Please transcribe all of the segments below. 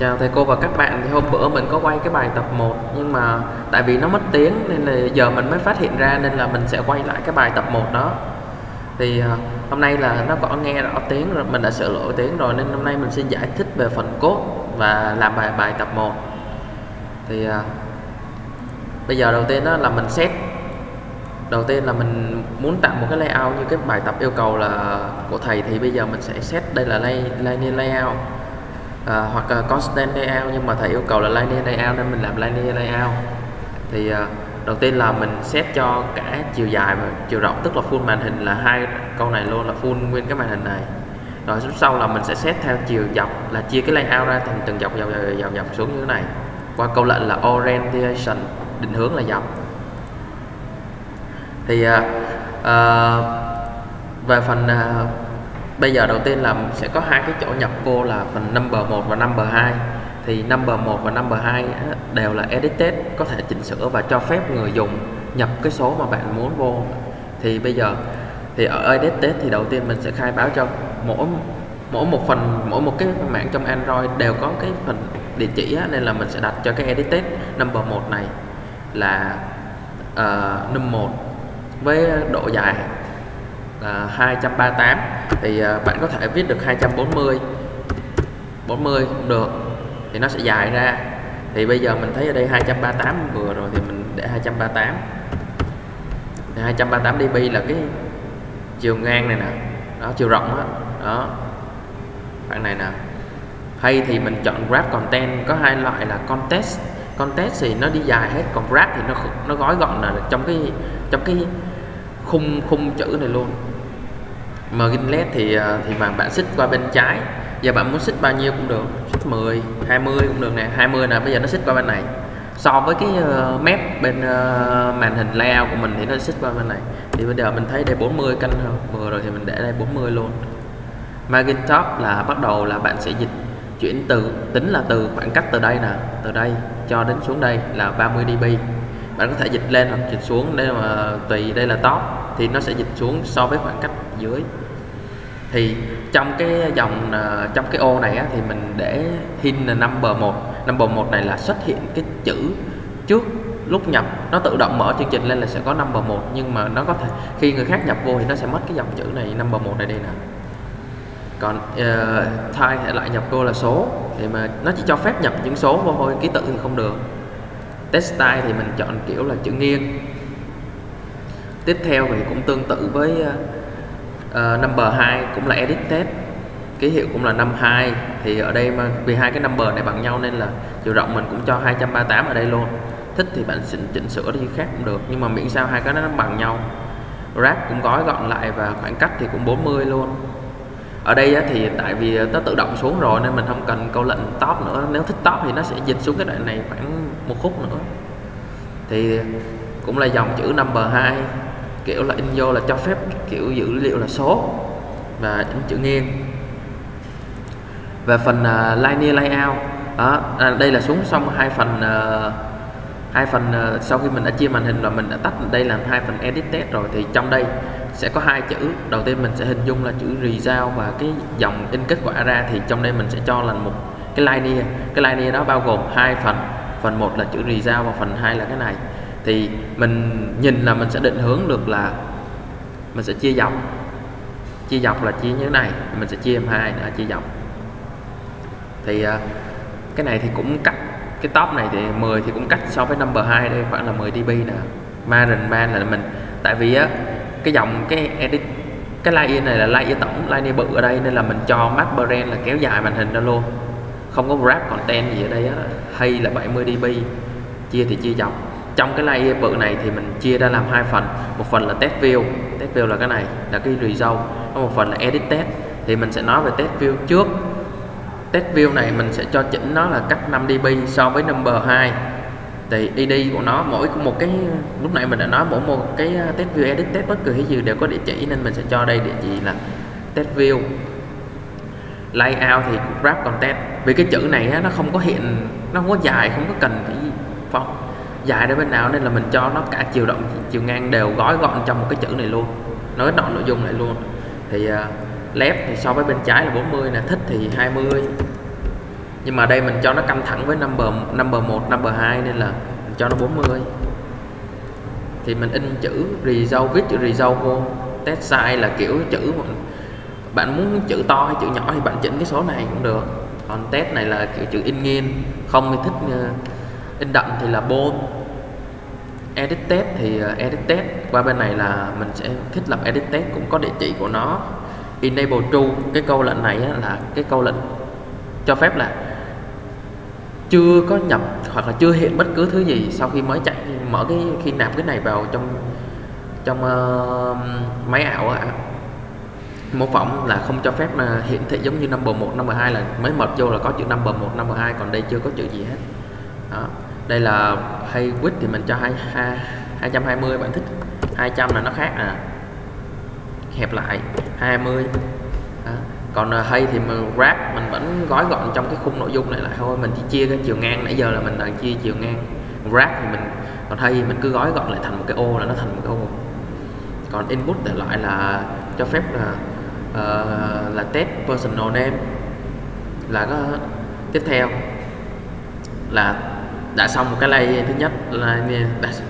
Chào thầy cô và các bạn thì hôm bữa mình có quay cái bài tập 1 nhưng mà tại vì nó mất tiếng nên là giờ mình mới phát hiện ra nên là mình sẽ quay lại cái bài tập 1 đó thì à, hôm nay là nó có nghe rõ tiếng rồi mình đã sửa lỗi tiếng rồi nên hôm nay mình xin giải thích về phần cốt và làm bài bài tập 1 thì à, bây giờ đầu tiên đó là mình xét. đầu tiên là mình muốn tạo một cái layout như cái bài tập yêu cầu là của thầy thì bây giờ mình sẽ xét. đây là lay, lay layout à, hoặc là constant layout nhưng mà thầy yêu cầu là linear layout nên mình làm linear layout thì à, đầu tiên là mình xét cho cả chiều dài và chiều rộng tức là full màn hình là hai câu này luôn là full nguyên cái màn hình này. Rồi lúc sau là mình sẽ xét theo chiều dọc là chia cái layout ra thành từng dọc dọc dọc dọc, dọc xuống như thế này. Qua câu lệnh là orientation định hướng là dọc. Thì uh, uh, về phần uh, bây giờ đầu tiên là sẽ có hai cái chỗ nhập vô là phần number 1 và number 2 thì number 1 và number 2 đều là edited có thể chỉnh sửa và cho phép người dùng nhập cái số mà bạn muốn vô. Thì bây giờ thì ở edited thì đầu tiên mình sẽ khai báo cho mỗi mỗi một phần mỗi một cái mạng trong Android đều có cái phần địa chỉ á, nên là mình sẽ đặt cho cái edited number 1 này là ờ, uh, number 1 với độ dài là 238 thì à, bạn có thể viết được 240 40 cũng được thì nó sẽ dài ra. Thì bây giờ mình thấy ở đây 238 vừa rồi thì mình để 238 thì 238 dB là cái chiều ngang này nè. Đó chiều rộng đó, đó. Bạn này nè. Hay thì mình chọn grab content. Có hai loại là contest. Contest thì nó đi dài hết còn grab thì nó nó gói gọn là trong cái trong cái khung khung chữ này luôn margin led thì ờ, thì mà bạn xích qua bên trái. Giờ bạn muốn xích bao nhiêu cũng được. Xích 10 20 cũng được nè. 20 nè bây giờ nó xích qua bên này. So với cái uh, map bên uh, màn hình layout của mình thì nó xích qua bên này. Thì bây giờ mình thấy đây 40 canh vừa rồi thì mình để đây 40 luôn. Margin top là bắt đầu là bạn sẽ dịch chuyển từ tính là từ khoảng cách từ đây nè từ đây cho đến xuống đây là 30 dB. Bạn có thể dịch lên hoặc dịch xuống đây mà tùy đây là top thì nó sẽ dịch xuống so với khoảng cách dưới thì trong cái dòng ờ, trong cái ô này á, thì mình để hint là number 1 number 1 này là xuất hiện cái chữ trước lúc nhập. Nó tự động mở chương trình lên là sẽ có number 1 nhưng mà nó có thể khi người khác nhập vô thì nó sẽ mất cái dòng chữ này number 1 này đây nè. Còn uh, thay lại nhập vô là số. Thì mà nó chỉ cho phép nhập những số vô thôi ký tự thì không được. Test style thì mình chọn kiểu là chữ nghiêng. Tiếp theo thì cũng tương tự với uh, uh, number 2 cũng là edit test. Ký hiệu cũng là năm 2 thì ở đây mà vì hai cái number này bằng nhau nên là chiều rộng mình cũng cho 238 ở đây luôn. Thích thì bạn chỉnh, chỉnh sửa đi khác cũng được. Nhưng mà miễn sao hai cái nó bằng nhau. Wrap cũng gói gọn lại và khoảng cách thì cũng 40 luôn. Ở đây thì tại vì nó tự động xuống rồi nên mình không cần câu lệnh top nữa. Nếu thích top thì nó sẽ dịch xuống cái đoạn này khoảng một khúc nữa. Thì cũng là dòng chữ number 2 kiểu là in vô là cho phép kiểu dữ liệu là số và chữ nghiêng về phần à, uh, linear layout đó à, đây là xuống xong hai phần uh, hai phần uh, sau khi mình đã chia màn hình và mình đã tách đây làm hai phần edit test rồi thì trong đây sẽ có hai chữ. Đầu tiên mình sẽ hình dung là chữ result và cái dòng in kết quả ra thì trong đây mình sẽ cho là một cái linear cái linear đó bao gồm hai phần. Phần một là chữ result và phần hai là cái này. Thì mình nhìn là mình sẽ định hướng được là mình sẽ chia dọc. Chia dọc là chia như thế này, mình sẽ chia làm hai nữa chia dọc. Thì à, cái này thì cũng cắt cái top này thì 10 thì cũng cắt so với number 2 đây, khoảng là 10 dB nè margin man là mình. Tại vì á, cái dòng, cái edit, cái line này là line tổng, line bự ở đây, nên là mình cho max brand là kéo dài màn hình ra luôn. Không có wrap content gì ở đây á, hay là 70 dB. Chia thì chia dọc trong cái layer bự này thì mình chia ra làm hai phần. Một phần là test view. Test view là cái này, là cái result. Có một phần là edit test. Thì mình sẽ nói về test view trước. Test view này mình sẽ cho chỉnh nó là cách 5 dB so với number 2 thì id của nó, mỗi một cái, lúc nãy mình đã nói mỗi một cái à, test view, edit test bất cứ cái gì đều có địa chỉ, nên mình sẽ cho đây địa chỉ là test view. Layout thì wrap content. Vì cái chữ này nó không có hiện, nó không có dài, không có cần phải phong dài đến bên nào nên là mình cho nó cả chiều rộng chiều ngang đều gói gọn trong một cái chữ này luôn. Nói đoạn nội dung lại luôn. Thì à, uh, left thì so với bên trái là 40 là thích thì 20 nhưng mà đây mình cho nó căng thẳng với number number 1 number 2 nên là mình cho nó 40 thì mình in chữ result viết chữ result vô. Test size là kiểu chữ bạn muốn chữ to hay chữ nhỏ thì bạn chỉnh cái số này cũng được. Còn test này là kiểu chữ in nghiên không thì thích à, in đậm thì là bold edit test thì ờ, edit test qua bên này là mình sẽ thiết lập edit test cũng có địa chỉ của nó. Enable true cái câu lệnh này là cái câu lệnh cho phép là chưa có nhập hoặc là chưa hiện bất cứ thứ gì sau khi mới chạy mở cái khi nạp cái này vào trong trong uh, máy ảo ạ mô phỏng là không cho phép ờ, mà hiển thị giống như number 1, number 2 là mới mở vô là có chữ number 1, number 2 còn đây chưa có chữ gì hết. Đó đây là hay width thì mình cho 2, 2, 220 bạn thích 200 là nó khác à hẹp lại 20 đó. còn à, hay thì mình wrap mình vẫn gói gọn trong cái khung nội dung này lại thôi mình chỉ chia cái chiều ngang nãy giờ là mình đang chia chiều ngang. Wrap thì mình còn hay thì mình cứ gói gọn lại thành một cái ô là nó thành một cái ô. Còn input để lại là cho phép là uh, là test personal name. Là có tiếp theo là đã xong một cái layer thứ nhất là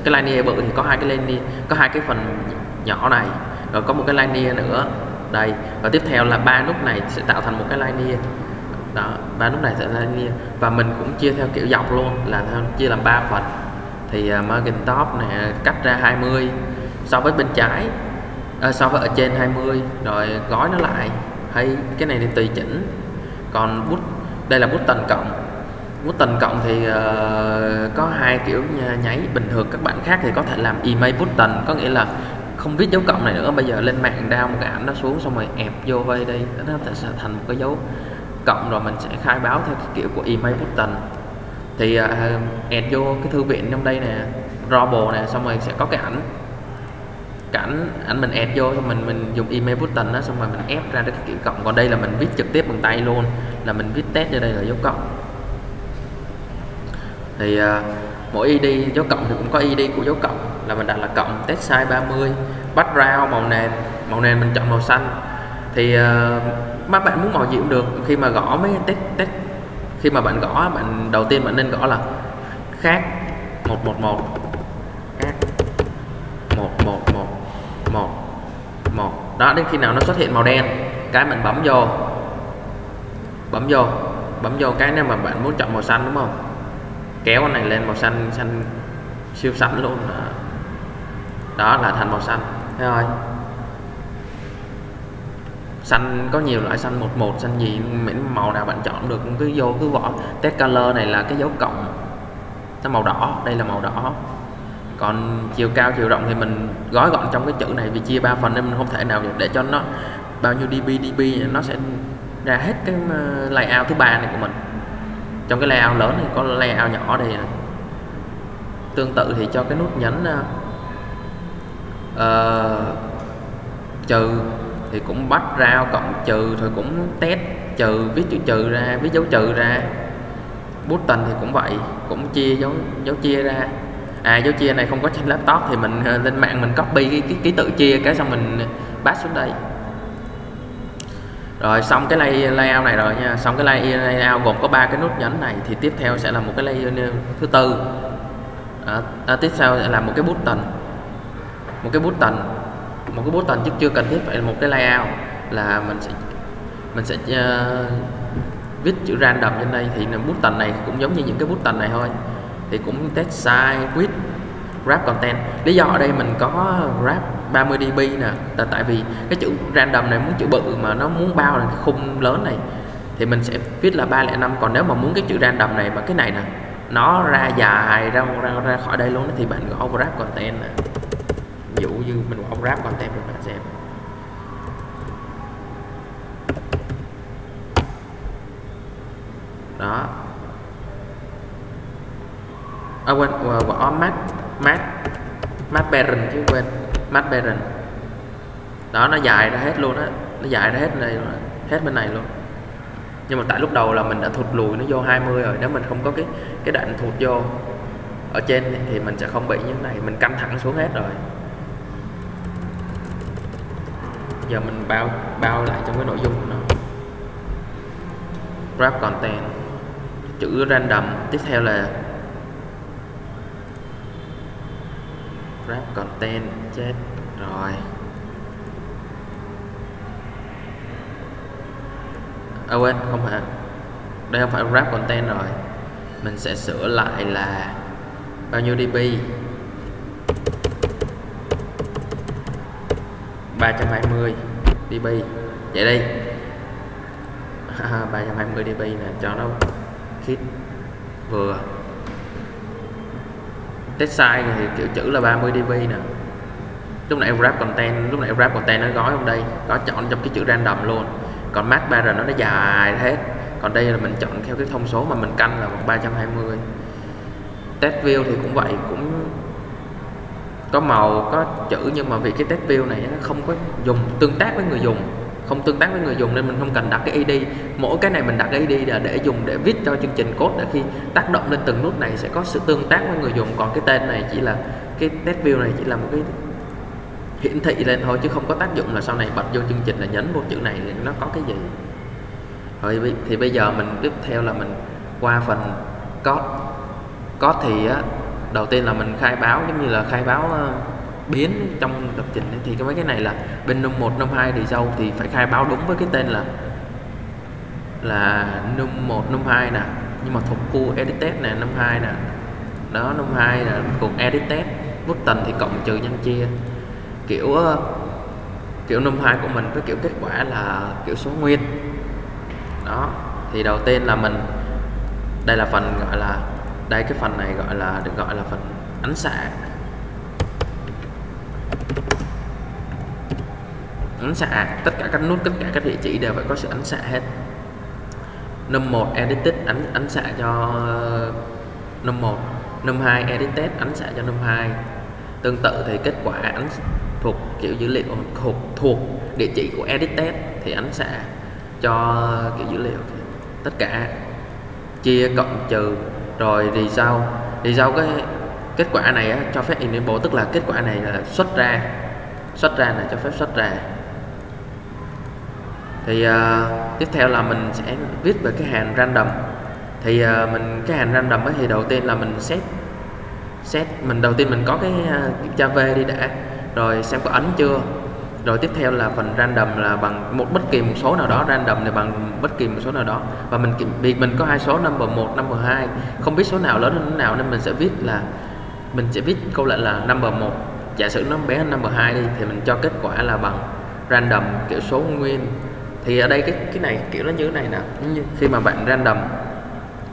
cái linear bự thì có hai cái linear có hai cái phần nhỏ này rồi có một cái linear nữa. Đây và tiếp theo là ba nút này sẽ tạo thành một cái linear đó ba nút này sẽ là và mình cũng chia theo kiểu dọc luôn là theo chia làm ba phần. Thì uh, margin top này cắt ra 20 so với bên trái uh, so với ở trên 20 rồi gói nó lại. Hay cái này thì tùy chỉnh. Còn bút đây là bút tần cộng bút tần cộng thì uh, có hai kiểu nháy bình thường các bạn khác thì có thể làm email button có nghĩa là không viết dấu cộng này nữa. Bây giờ lên mạng đao một cái ảnh nó xuống xong rồi ép vô vây đây nó sẽ thành một cái dấu cộng rồi mình sẽ khai báo theo cái kiểu của email button thì ờ, uh, add vô cái thư viện trong đây nè Robo nè xong rồi sẽ có cái ảnh. Cảnh ảnh mình ép vô xong mình mình dùng email button đó xong rồi mình ép ra cái kiểu cộng. Còn đây là mình viết trực tiếp bằng tay luôn là mình viết test cho đây là dấu cộng thì uh, mỗi id dấu cộng thì cũng có id của dấu cộng. Là mình đặt là cộng test size 30 background màu nền màu nền mình chọn màu xanh. Thì ờ, uh, các bạn muốn màu gì cũng được. Khi mà gõ mấy test test khi mà bạn gõ bạn đầu tiên bạn nên gõ là khác 111 khác 111 1 1 đó đến khi nào nó xuất hiện màu đen cái mình bấm vô bấm vô bấm vô cái nếu mà bạn muốn chọn màu xanh đúng không? Kéo cái này lên màu xanh xanh siêu sẵn luôn. Đó, đó là thành màu xanh. Thấy rồi xanh có nhiều loại xanh một một xanh gì miễn màu nào bạn chọn được cứ vô cứ vỏ test color này là cái dấu cộng. Nó màu đỏ đây là màu đỏ. Còn chiều cao chiều rộng thì mình gói gọn trong cái chữ này vì chia ba phần nên mình không thể nào để cho nó bao nhiêu db db nó sẽ ra hết cái ờ, layout thứ ba này của mình trong cái layout lớn thì có layout nhỏ đây tương tự thì cho cái nút nhấn uh, trừ thì cũng bắt ra cộng trừ rồi cũng test trừ viết chữ trừ ra viết dấu trừ ra. Button thì cũng vậy cũng chia dấu dấu chia ra. À dấu chia này không có trên laptop thì mình ờ, lên mạng mình copy cái, cái ký tự chia cái xong mình pass xuống đây rồi xong cái lay, layout này rồi nha. Xong cái lay, layout gồm có ba cái nút nhấn này. Thì tiếp theo sẽ là một cái layer thứ tư. À, à, tiếp theo sẽ là một cái button. Một cái button. Một cái button chứ chưa cần thiết phải là một cái layout. Là mình sẽ mình sẽ uh, viết chữ random trên đây. Thì button này cũng giống như những cái button này thôi. Thì cũng test size width wrap content. Lý do ở đây mình có wrap 30 dB nè. Là tại vì cái chữ random này muốn chữ bự mà nó muốn bao là khung lớn này thì mình sẽ viết là 305 còn nếu mà muốn cái chữ random này mà cái này nè nó ra dài ra ra, ra khỏi đây luôn thì bạn gõ wrap content nè. Ví dụ như mình gõ wrap content cho bạn xem. Đó. À quên à, gõ mát mát mát parent chứ quên mắt parent đó, nó dài ra hết luôn á. Nó dài ra hết này luôn hết bên này luôn. Nhưng mà tại lúc đầu là mình đã thụt lùi nó vô 20 rồi. Nếu mình không có cái cái đạn thụt vô ở trên thì mình sẽ không bị như thế này. Mình căng thẳng xuống hết rồi. Giờ mình bao bao lại trong cái nội dung của nó. Wrap content. Chữ random. Tiếp theo là wrap content chết. Rồi. À quên, không phải. Đây không phải wrap content rồi. Mình sẽ sửa lại là bao nhiêu db? 320 dB. Vậy đi. 320 dB nè, cho nó khít vừa. Test size thì kiểu chữ là 30 dB nè lúc nãy wrap content, lúc nãy wrap content nó gói trong đây? Có chọn trong cái chữ random luôn. Còn max banner nó nó dài hết. Còn đây là mình chọn theo cái thông số mà mình canh là 320 test view thì cũng vậy, cũng có màu, có chữ, nhưng mà vì cái test view này nó không có dùng, tương tác với người dùng. Không tương tác với người dùng nên mình không cần đặt cái ID mỗi cái này mình đặt cái ID là để dùng để viết cho chương trình code để khi tác động lên từng nút này sẽ có sự tương tác với người dùng. Còn cái tên này chỉ là, cái test view này chỉ là một cái hiển thị lên thôi chứ không có tác dụng là sau này bật vô chương trình là nhấn vô chữ này thì nó có cái gì. Rồi thì bây giờ mình tiếp theo là mình qua phần code. Code thì á, đầu tiên là mình khai báo giống như là khai báo ờ, biến trong lập trình thì cái mấy cái này là bên num 1 num 2 thì sau thì phải khai báo đúng với cái tên là là num 1 num 2 nè. Nhưng mà thuộc khu edit test nè num 2 nè. Đó num 2 là thuộc edit test button thì cộng trừ nhân chia kiểu ờ, kiểu năm hai của mình với kiểu kết quả là kiểu số nguyên. Đó, thì đầu tiên là mình, đây là phần gọi là, đây cái phần này gọi là, được gọi là phần ánh xạ ánh xạ tất cả các nút, tất cả các địa chỉ đều phải có sự ánh xạ hết. Num 1 edited ánh ánh xạ cho num 1 num 2 edited ánh xạ cho num 2 tương tự thì kết quả ánh thuộc kiểu dữ liệu thuộc thuộc địa chỉ của edited thì anh sẽ cho kiểu dữ liệu thì tất cả chia cộng trừ. Rồi thì sao thì sau cái kết quả này á, cho phép enable tức là kết quả này là xuất ra xuất ra là cho phép xuất ra. Thì uh, tiếp theo là mình sẽ viết về cái hàng random. Thì uh, mình cái hàng random ấy thì đầu tiên là mình set set mình đầu tiên mình có cái uh, kiểm tra v đi đã rồi xem có ấn chưa? Rồi tiếp theo là phần random là bằng một bất kỳ một số nào đó, random này bằng bất kỳ một số nào đó. Và mình việc mình có hai số, number 1 number 2 không biết số nào lớn hơn nào nên mình sẽ viết là mình sẽ viết câu lệnh là number 1 giả sử nó bé hơn number 2 đi, thì mình cho kết quả là bằng random, kiểu số nguyên. Thì ở đây cái cái này, kiểu nó như thế này nè. Khi mà bạn random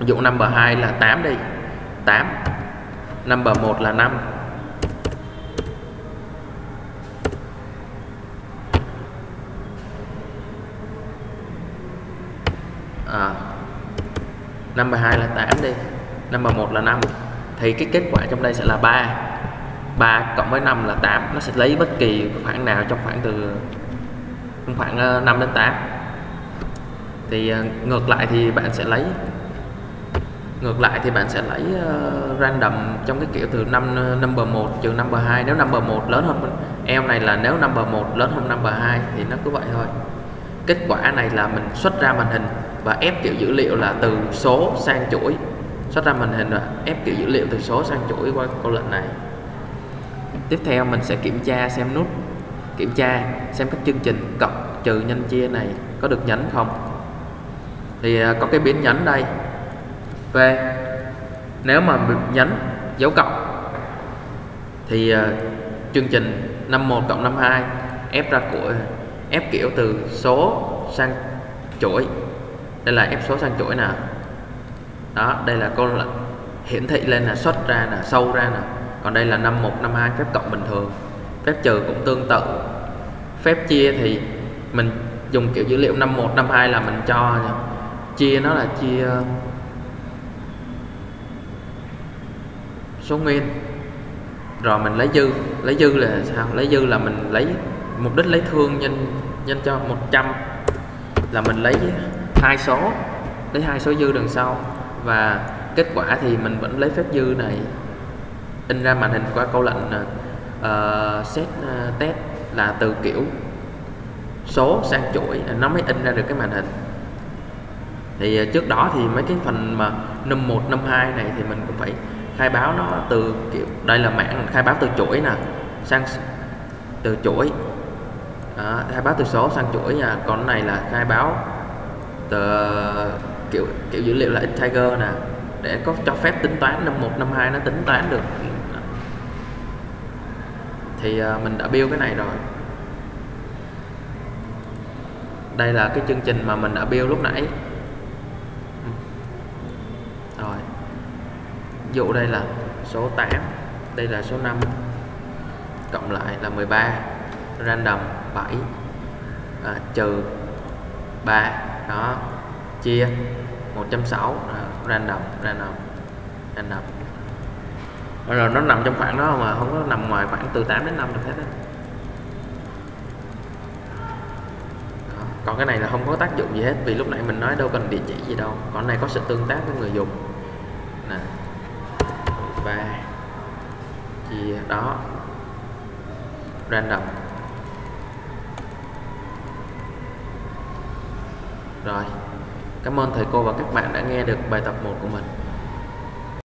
dụ number 2 là 8 đi. 8 number 1 là 5 à, number 2 là 8 đi number 1 là 5 thì cái kết quả trong đây sẽ là 3 3 cộng với 5 là 8 nó sẽ lấy bất kỳ khoảng nào trong khoảng từ khoảng ờ, 5 đến 8 thì ờ, ngược lại thì bạn sẽ lấy ngược lại thì bạn sẽ lấy uh, random trong cái kiểu từ năm number 1 trừ number 2 nếu number 1 lớn hơn em này là nếu number 1 lớn hơn number 2 thì nó cứ vậy thôi. Kết quả này là mình xuất ra màn hình và ép kiểu dữ liệu là từ số sang chuỗi. Xuất ra màn hình và ép kiểu dữ liệu từ số sang chuỗi qua câu lệnh này. Tiếp theo mình sẽ kiểm tra xem nút kiểm tra xem các chương trình cộng trừ nhân chia này có được nhánh không. Thì à, có cái biến nhánh đây. V. Nếu mà nhánh dấu cộng thì uh, chương trình 51 cộng 52 ép ra của ép kiểu từ số sang chuỗi đây là ép số sang chuỗi nè. Đó, đây là con hiển thị lên là xuất ra là sâu ra nè. Còn đây là 5152 phép cộng bình thường. Phép trừ cũng tương tự. Phép chia thì mình dùng kiểu dữ liệu 5152 là mình cho chia nó là chia số nguyên. Rồi mình lấy dư lấy dư là sao? Lấy dư là mình lấy mục đích lấy thương nhân nhân cho 100 là mình lấy hai số lấy hai số dư đằng sau. Và kết quả thì mình vẫn lấy phép dư này. In ra màn hình qua câu lệnh uh, set uh, test là từ kiểu số sang chuỗi à, nó mới in ra được cái màn hình. Thì uh, trước đó thì mấy cái phần mà năm 1 năm 2 này thì mình cũng phải khai báo nó từ kiểu đây là mạng khai báo từ chuỗi nè sang từ chuỗi. Đó, khai báo từ số sang chuỗi nha. Còn này là khai báo tờ kiểu kiểu dữ liệu là integer nè. Để có cho phép tính toán năm 1 năm 2 nó tính toán được. Thì à, mình đã build cái này rồi. Đây là cái chương trình mà mình đã build lúc nãy. Rồi. Dụ đây là số 8 đây là số 5 cộng lại là 13 random 7 à, trừ 3 đó. Chia. 160 random random random. Rồi nó nằm trong khoảng đó mà không có nằm ngoài khoảng từ 8 đến 5 được hết á. Còn cái này là không có tác dụng gì hết, vì lúc nãy mình nói đâu cần địa chỉ gì đâu, còn này có sự tương tác với người dùng. Nè. Ba. Chia. Đó. Random. Rồi. Cảm ơn thầy cô và các bạn đã nghe được bài tập 1 của mình.